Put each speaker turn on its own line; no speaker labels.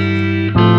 Música